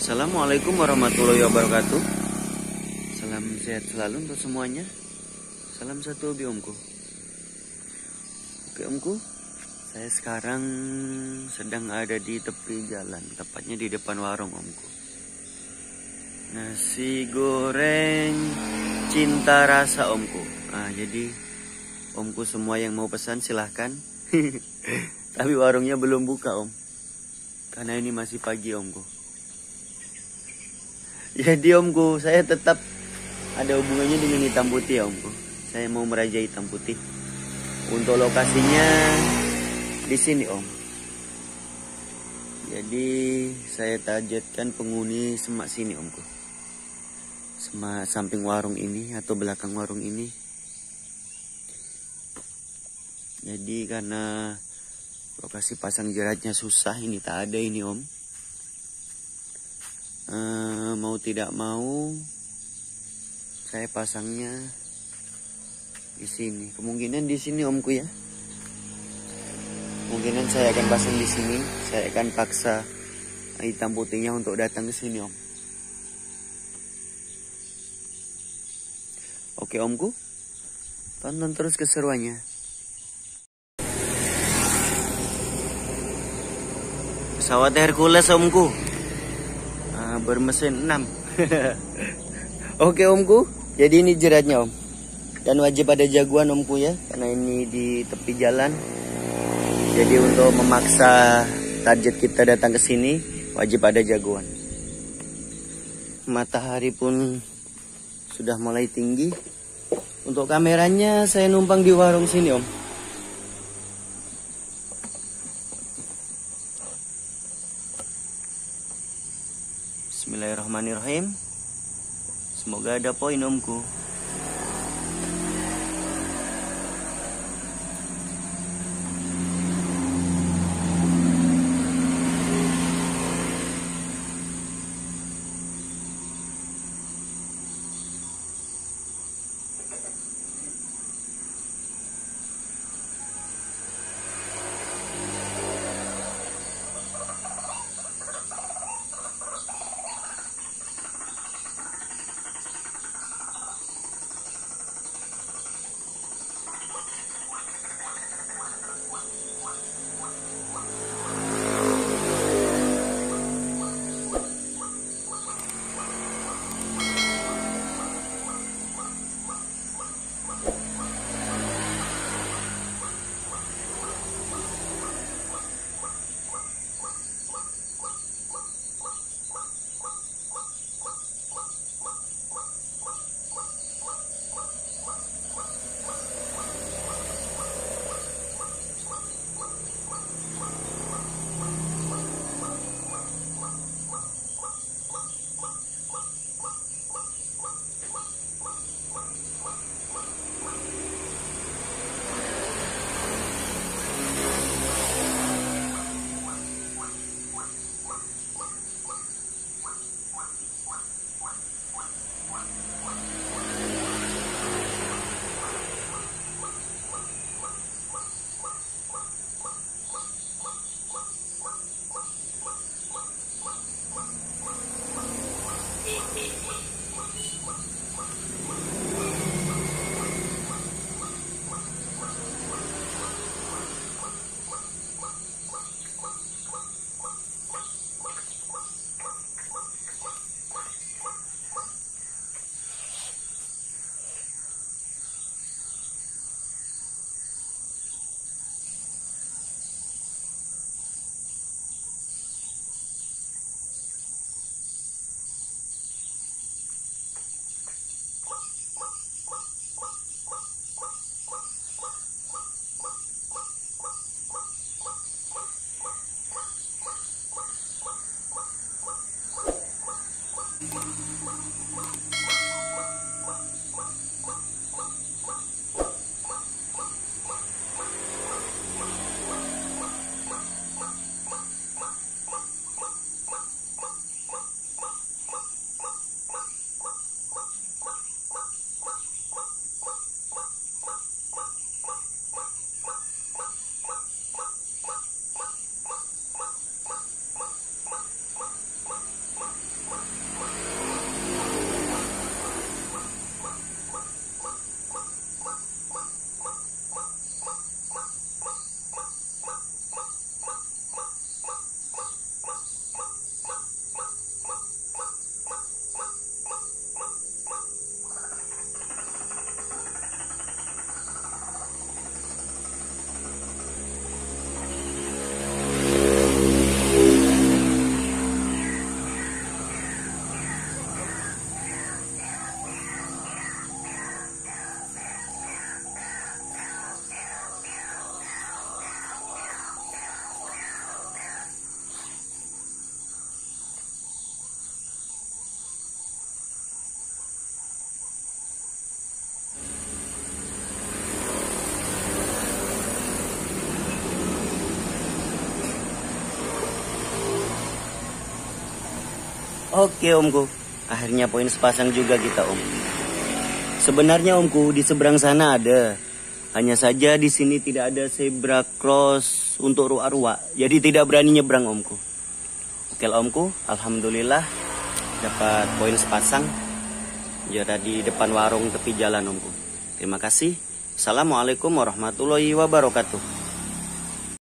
Assalamualaikum warahmatullahi wabarakatuh. Salam sehat selalu untuk semuanya. Salam satu hobi omku. Oke omku. Saya sekarang sedang ada di tepi jalan Tepatnya di depan warung omku. Nasi goreng cinta rasa omku. Nah jadi Omku semua yang mau pesan silahkan. Tapi warungnya belum buka om. Karena ini masih pagi omku jadi omku, saya tetap ada hubungannya dengan hitam putih ya omku. Saya mau merajai hitam putih. Untuk lokasinya di sini om. Jadi saya targetkan penghuni semak sini omku. Semak samping warung ini atau belakang warung ini. Jadi karena lokasi pasang jeratnya susah ini tak ada ini om uh, mau tidak mau saya pasangnya di sini. Kemungkinan di sini omku ya. Kemungkinan saya akan pasang di sini. Saya akan paksa hitam putihnya untuk datang ke sini om. Oke omku. Tonton terus keseruannya. Pesawat Hercules omku bermesin 6 Oke omku. Jadi ini jeratnya om. Dan wajib ada jagoan omku ya. Karena ini di tepi jalan. Jadi untuk memaksa target kita datang ke sini Wajib ada jagoan. Matahari pun Sudah mulai tinggi. Untuk kameranya saya numpang di warung sini om Bismillahirrahmanirrahim. Semoga ada poin omku. Oke omku, akhirnya poin sepasang juga kita om. Sebenarnya omku di seberang sana ada. Hanya saja di sini tidak ada zebra cross untuk ruak-ruak. Jadi tidak berani nyebrang omku. Oke omku, alhamdulillah dapat poin sepasang. Jadi di depan warung tepi jalan omku. Terima kasih. Assalamualaikum warahmatullahi wabarakatuh.